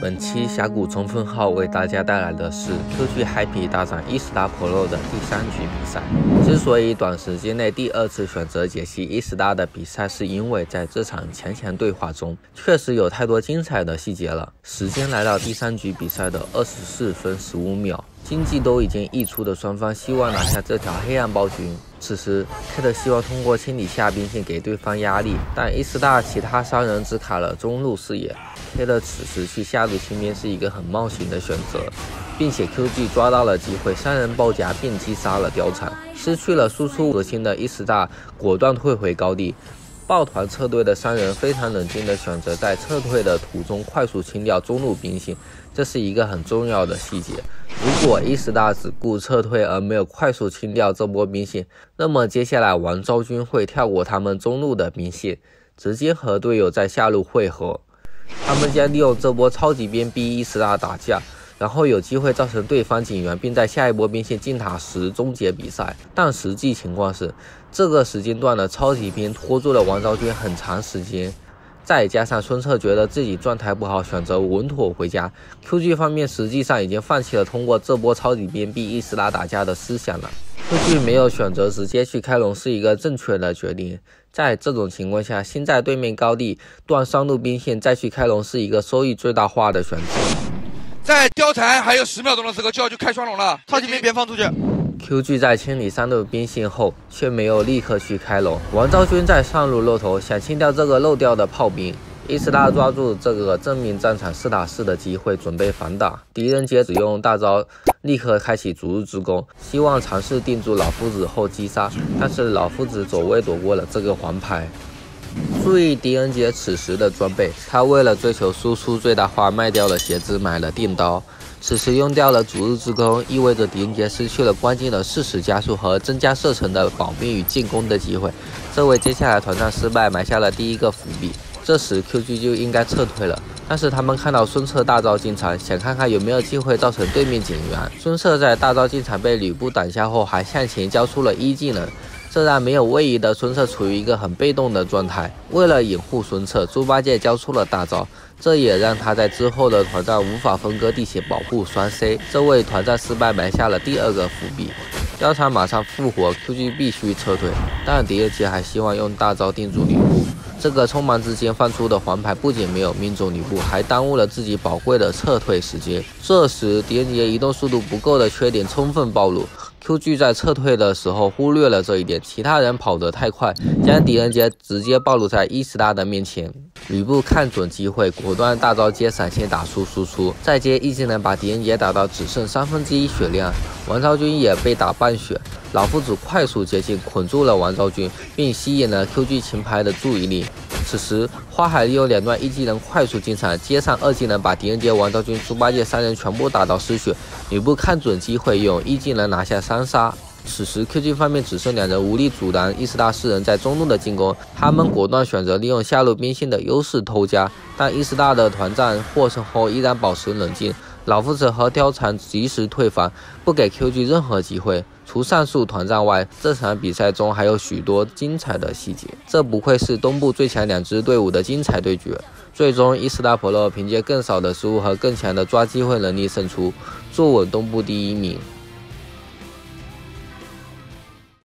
本期峡谷冲锋号为大家带来的是 QG Happy 大战伊斯达 Pro 的第三局比赛。之所以短时间内第二次选择解析伊斯达的比赛，是因为在这场前前对话中，确实有太多精彩的细节了。时间来到第三局比赛的二十四分十五秒。经济都已经溢出的双方希望拿下这条黑暗暴君。此时，Kate 希望通过清理下兵线给对方压力，但伊斯大其他三人只卡了中路视野。Kate 此时去下路清兵是一个很冒险的选择，并且 QG 抓到了机会，三人包夹并击杀了貂蝉。失去了输出核心的伊斯大果断退回高地。抱团撤退的三人非常冷静地选择在撤退的途中快速清掉中路兵线，这是一个很重要的细节。如果伊斯大只顾撤退而没有快速清掉这波兵线，那么接下来王昭君会跳过他们中路的兵线，直接和队友在下路汇合。他们将利用这波超级兵逼伊斯大打架。然后有机会造成对方警员，并在下一波兵线进塔时终结比赛。但实际情况是，这个时间段的超级兵拖住了王昭君很长时间，再加上孙策觉得自己状态不好，选择稳妥回家。QG 方面实际上已经放弃了通过这波超级兵逼伊斯拉打架的思想了。QG 没有选择直接去开龙是一个正确的决定。在这种情况下，先在对面高地断三路兵线，再去开龙是一个收益最大化的选择。在貂蝉还有十秒钟的时候就要去开双龙了，超级兵别放出去。QG 在清理三路兵线后，却没有立刻去开龙。王昭君在上路露头，想清掉这个漏掉的炮兵。伊斯拉抓住这个正面战场四打四的机会，准备反打。狄仁杰只用大招，立刻开启逐日之弓，希望尝试定住老夫子后击杀。但是老夫子走位躲过了这个黄牌。注意狄仁杰此时的装备，他为了追求输出最大化，卖掉了鞋子，买了电刀。此时用掉了逐日之弓，意味着狄仁杰失去了关键的四十加速和增加射程的保命与进攻的机会，这为接下来团战失败埋下了第一个伏笔。这时 QG 就应该撤退了，但是他们看到孙策大招进场，想看看有没有机会造成对面减员。孙策在大招进场被吕布挡下后，还向前交出了一技能。这让没有位移的孙策处于一个很被动的状态。为了掩护孙策，猪八戒交出了大招，这也让他在之后的团战无法分割地形保护双 C，这为团战失败埋下了第二个伏笔。貂蝉马上复活，QG 必须撤退，但狄仁杰还希望用大招定住吕布。这个匆忙之间放出的黄牌不仅没有命中吕布，还耽误了自己宝贵的撤退时间。这时狄仁杰移动速度不够的缺点充分暴露。QG 在撤退的时候忽略了这一点，其他人跑得太快，将狄仁杰直接暴露在伊斯拉的面前。吕布看准机会，果断大招接闪现打出输出，再接一技能把狄仁杰打到只剩三分之一血量，王昭君也被打半血。老夫子快速接近，捆住了王昭君，并吸引了 QG 秦牌的注意力。此时，花海利用两段一技能快速进场，接上二技能，把狄仁杰、王昭君、猪八戒三人全部打到失血。吕布看准机会，用一技能拿下三杀。此时，QG 方面只剩两人，无力阻挡伊斯大四人在中路的进攻。他们果断选择利用下路兵线的优势偷家，但伊斯大的团战获胜后依然保持冷静。老夫子和貂蝉及时退防，不给 QG 任何机会。除上述团战外，这场比赛中还有许多精彩的细节。这不愧是东部最强两支队伍的精彩对决。最终，伊斯达普勒凭借更少的失误和更强的抓机会能力胜出，坐稳东部第一名。